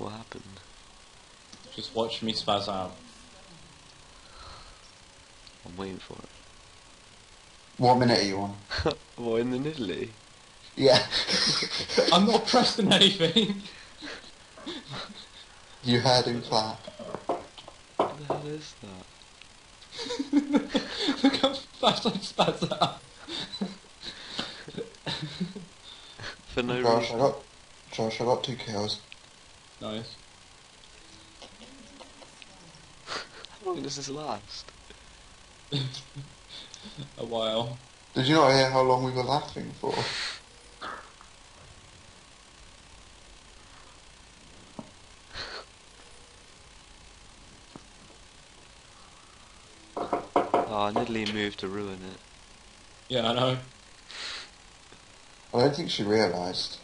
What happened? Just watch me spaz out. I'm waiting for it. What minute are you on? what in the niddly? Yeah. I'm not pressing anything. you heard him clap. What the hell is that? Look how fast I spaz out. For no Josh, I reason. got Josh, I got two kills. Nice. How long does this last? A while. Did you not hear how long we were laughing for? Oh, I nearly moved to ruin it. Yeah, I know. I don't think she realised.